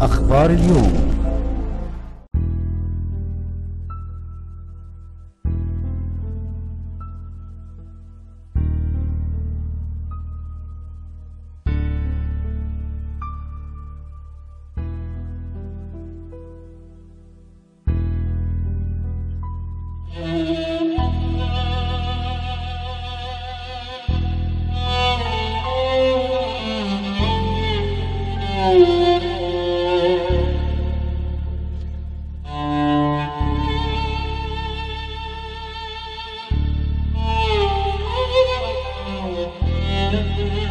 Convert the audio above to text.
أخبار اليوم. Música